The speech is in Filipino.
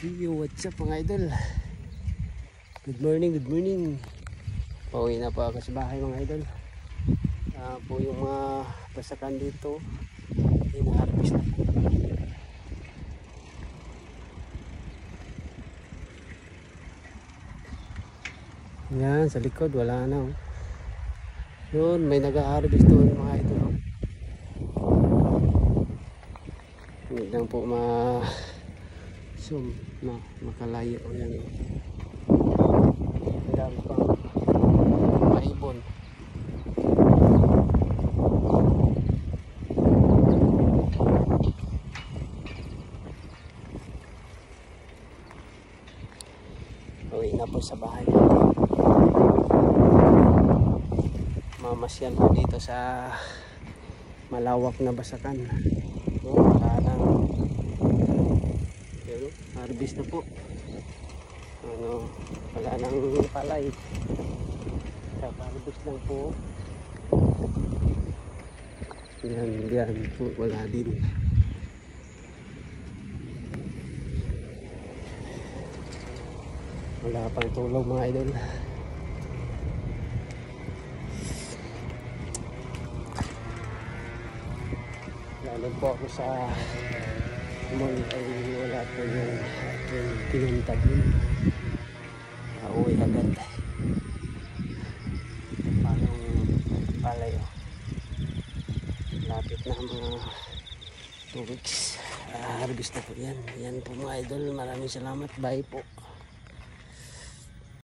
Yo, what's up mga idol? Good morning, good morning. Pauwi na po ako sa bahay mga idol. Ah, po yung mga pasakan dito. Hinaharvest na po. Yan, sa likod wala na. Oh. Yun, may nag-harvest doon mga idol. oh. Hindi lang po ma zoom na makalayo yan. Ang dami pang maibon. Uwi na po sa bahay. Mamasyal po dito sa malawak na basakan. Oh, parang pero harvest na po. Ano, wala nang palay. Harvest lang po. Yan, yan po, wala din. Wala pang tulong mga idol. Lalo po ako sa mall ay wala po yung aking pinunta dun. Pauwi agad. Paano palayo. Lapit na mga 2 weeks. Ah, harvest na po yan. Yan po mga idol. Maraming salamat. Bye po.